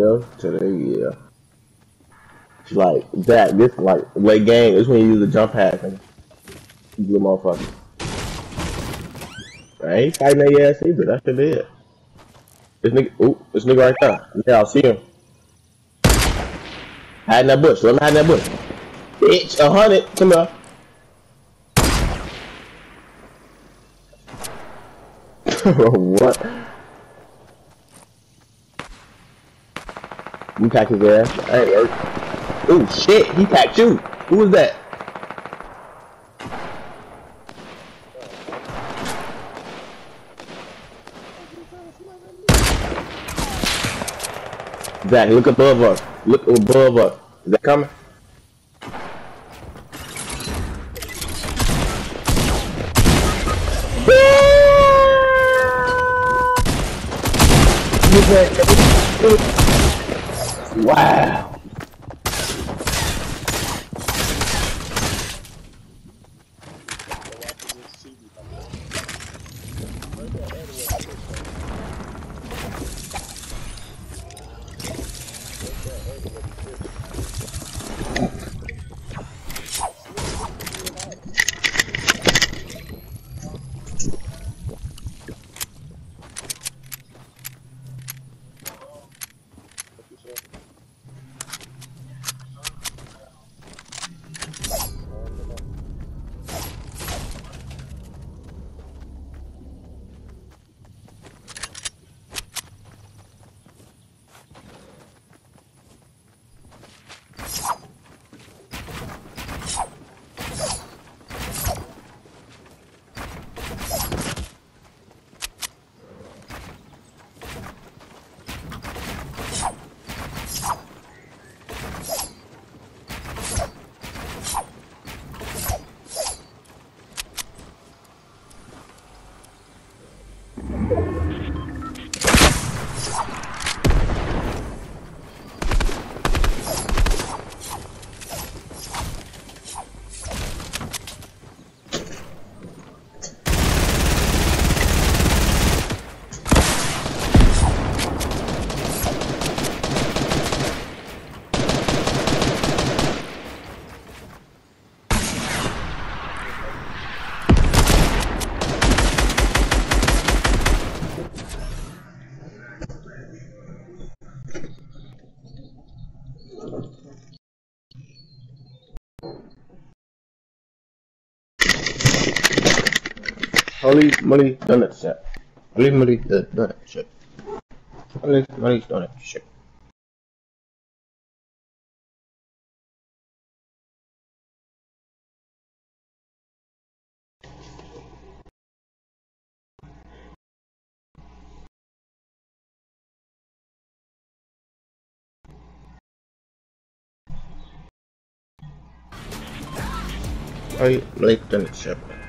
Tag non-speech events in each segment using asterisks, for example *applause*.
Yeah, today, yeah. It's like that. This like late game. This when you use the jump pad and you little motherfucker. I ain't fighting their ass either. That's the it. This nigga, ooh, this nigga right there. Yeah, I see him. Hide in that bush. Let me hide in that bush. Bitch, a hundred. Come here. *laughs* what? You pack his ass. That ain't work. Oh shit, he packed you. Who was that? Zach, look above us. Look above us. Is that coming? Wow. Holy moly donut shit. Holy moly the uh, donut shit. Holy moly donut shit. Holy moly donut shit.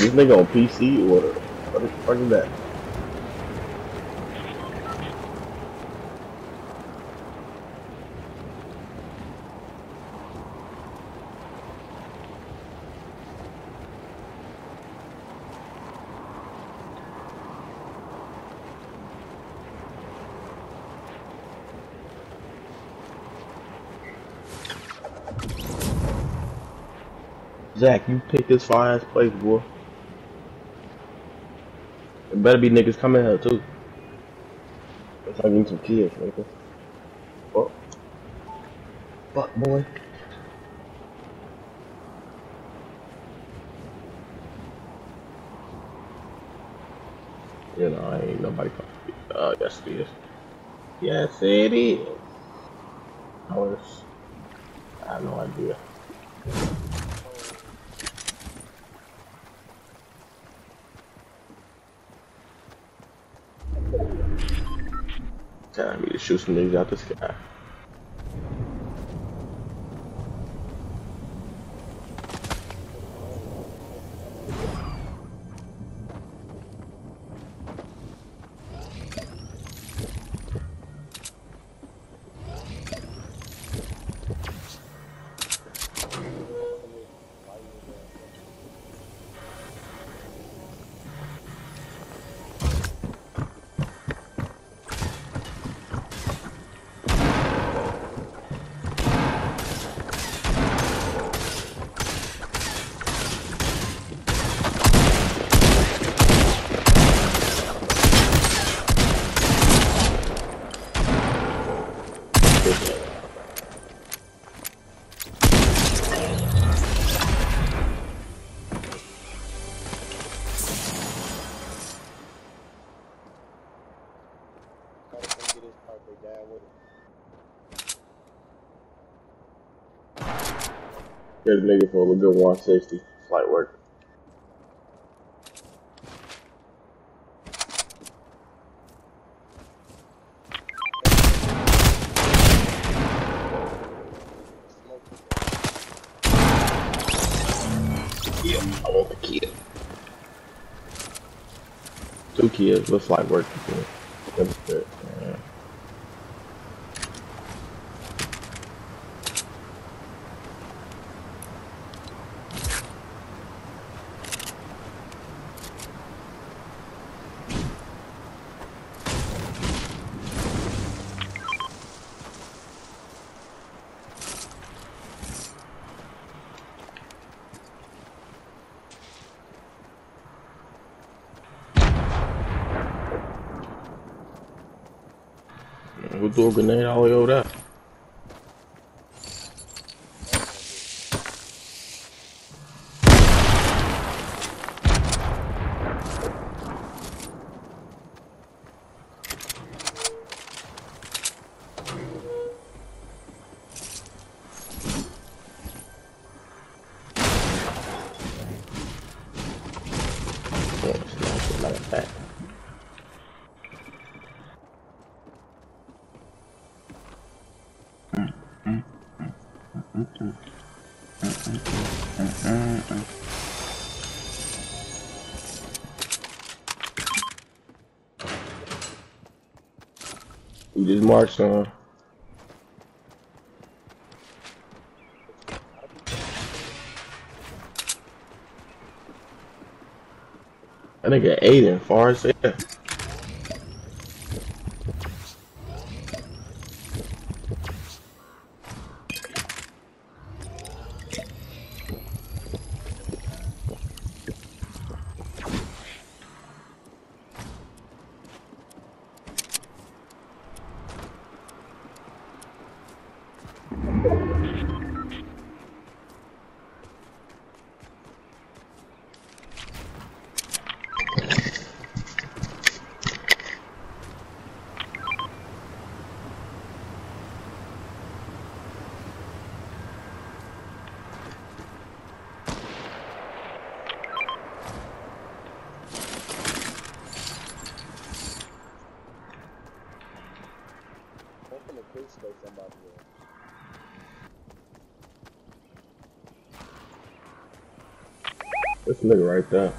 This nigga on PC or what the fuck is that? Zach, you pick this fire ass place, boy. Better be niggas coming here too. It's like need some kids, nigga. Fuck. Fuck, boy. You know, I ain't nobody fucking. Uh, yes, it is. Yes, it is. I was. I have no idea. Time me to shoot some niggas out the sky. A nigga for a good 160. Slight work. I want the kill. Two kills, with slight work. That's good. Yeah. Who threw a grenade all the way over there? We just marched on. I think at Aiden, far as yeah. This nigga right there.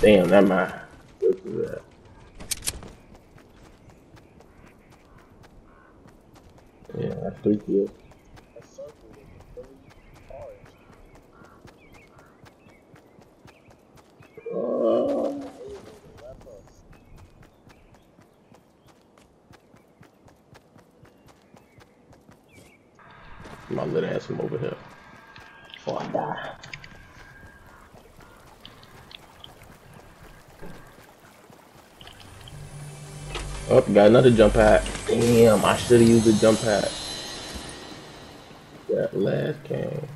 Damn, that man. This is that. Yeah, that's three kills. A circle with the three cars. Uh, Hey, nigga, wrap up. My little ass from over here. Before I die. Oh, got another jump pad. Damn, I should have used the jump pad. That last game.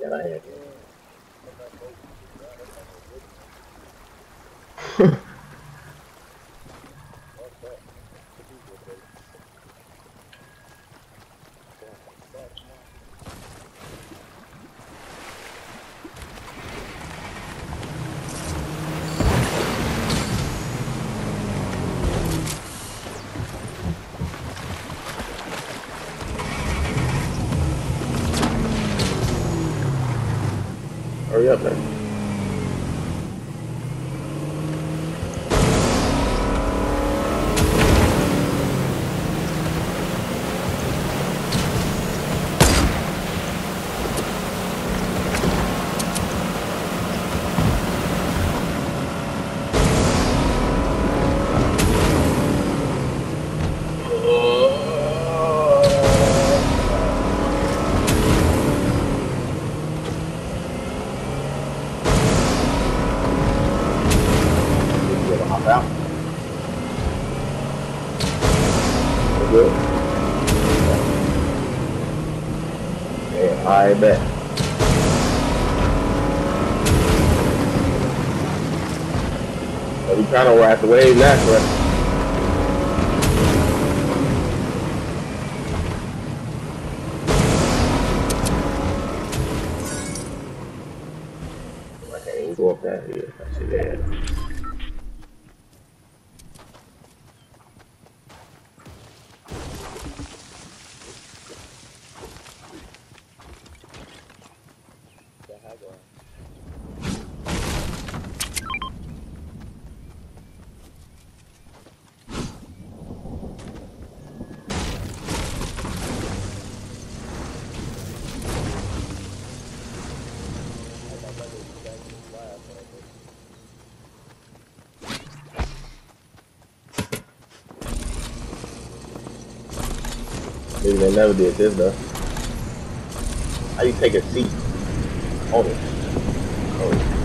That I had. What's that? What you did, baby? Yeah, what's that? Hurry up. Good. I bet. We kind of at the wave now, correct? Maybe they never did this though. How you take a seat on it? Oh,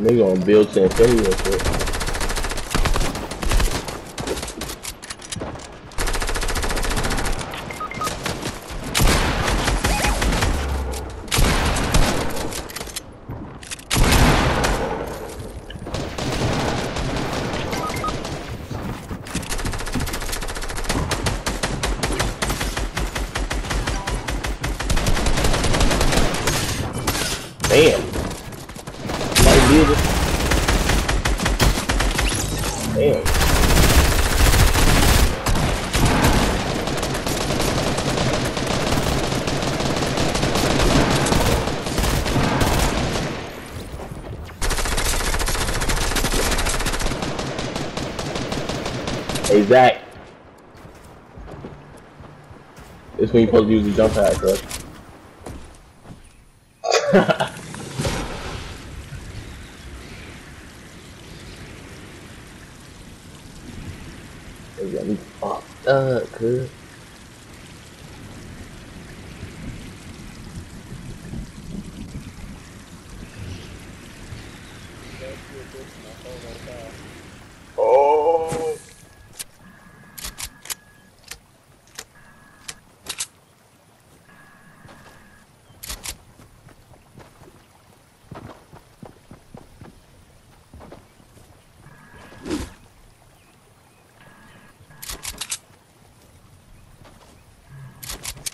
nigga on build to infinity and shit. Damn. Might Damn. Hey Zach. This when you supposed to use the jump pad, bro. They got me fucked up, cuz. That's your bitch, my phone on fire. Oh.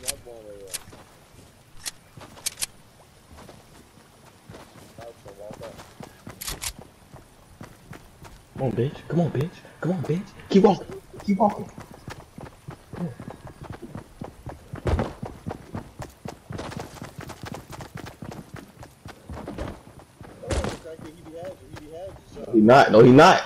Not going anywhere. Ouch, I walk up. Come on, bitch. Come on, bitch. Come on, bitch. Keep walking. Keep walking. The fact that he be had you, he be had you, so. He not. No, he not.